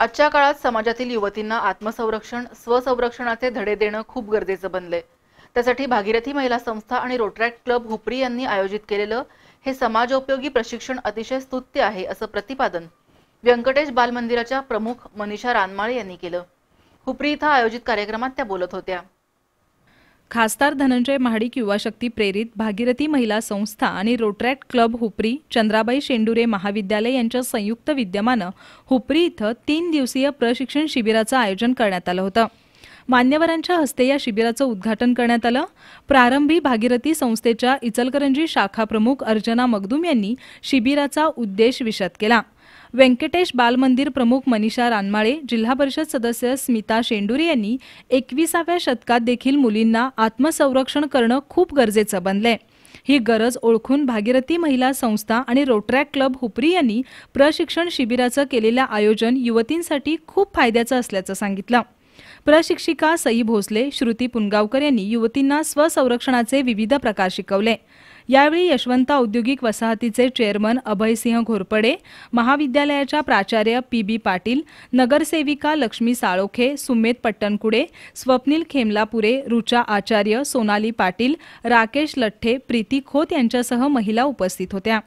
आजच्या काळात समाजातील युवतींना आत्मसंरक्षण स्वसंरक्षणाचे धडे देणं खूप गरजेचं बनलंय. त्यासाठी भागीरथी महिला संस्था आणि रोटरॅक्ट क्लब हुपरी यांनी आयोजित केलेलं हे समाजोपयोगी प्रशिक्षण अतिशय स्तुत्य आहे असं प्रतिपादन व्यंकटेश बाल मंदिराच्या प्रमुख मनीषा रानमाळे यांनी केलं. हुपरी इथं आयोजित कार्यक्रमात त्या बोलत होत्या. खासदार धनंजय महाडिक युवा शक्ती प्रेरित भागीरथी महिला संस्था आणि रोटरॅक्ट क्लब हुपरी चंद्राबाई शेंडुरे महाविद्यालय यांच्या संयुक्त विद्यमानं हुपरी इथं तीन दिवसीय प्रशिक्षण शिबिराचं आयोजन करण्यात आलं होतं. मान्यवरांच्या हस्ते या शिबिराचं उद्घाटन करण्यात आलं. प्रारंभी भागीरथी संस्थेच्या इचलकरंजी शाखा प्रमुख अर्चना मगदूम यांनी शिबिराचा उद्देश विशद केला. व्यंकटेश बाल मंदिर प्रमुख मनीषा रानमाळे जिल्हा परिषद सदस्य स्मिता शेंडुरे यांनी एकविसाव्या शतकात देखील मुलींना आत्मसंरक्षण करणं खूप गरजेचं बनलंय. ही गरज ओळखून भागीरथी महिला संस्था आणि रोटरॅक क्लब हुपरी यांनी प्रशिक्षण शिबिराचं केलेलं आयोजन युवतींसाठी खूप फायद्याचं असल्याचं सांगितलं. प्रशिक्षिका सई भोसले श्रुती पुनगावकर यांनी युवतींना स्वसंरक्षणाचे विविध प्रकार शिकवले. यावेळी यशवंत औद्योगिक वसाहतीचे चेअरमन अभयसिंह घोरपडे महाविद्यालयाच्या प्राचार्य पी बी पाटील नगरसेविका लक्ष्मी साळोखे सुमेध पट्टणकुडे स्वप्नील खेमलापुरे रुचा आचार्य सोनाली पाटील राकेश लठ्ठे प्रीती खोत यांच्यासह महिला उपस्थित होत्या.